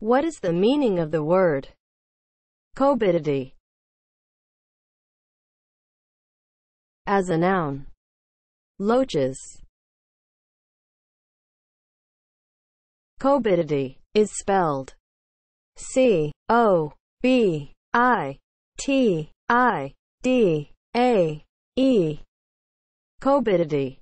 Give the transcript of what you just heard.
What is the meaning of the word "Cobitidae" as a noun? Loaches. Cobitidae is spelled C O B I T I D A E. Cobitidae.